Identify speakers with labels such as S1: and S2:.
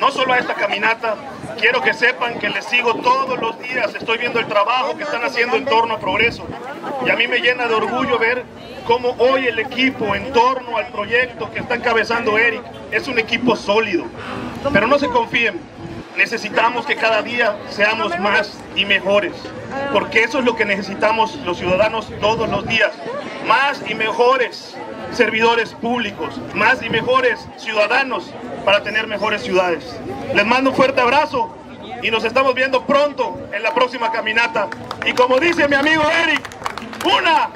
S1: no solo a esta caminata, quiero que sepan que les sigo todos los días, estoy viendo el trabajo que están haciendo en torno a Progreso. Y a mí me llena de orgullo ver cómo hoy el equipo en torno al proyecto que está encabezando Eric es un equipo sólido. Pero no se confíen, necesitamos que cada día seamos más y mejores, porque eso es lo que necesitamos los ciudadanos todos los días, más y mejores servidores públicos, más y mejores ciudadanos para tener mejores ciudades. Les mando un fuerte abrazo y nos estamos viendo pronto en la próxima caminata. Y como dice mi amigo Eric, una.